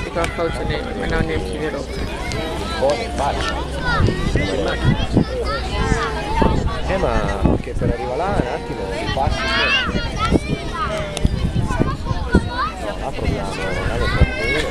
ik ga een foto nemen, maar nu neemt hij weer op. Eh ma perché per arrivare là un attimo no,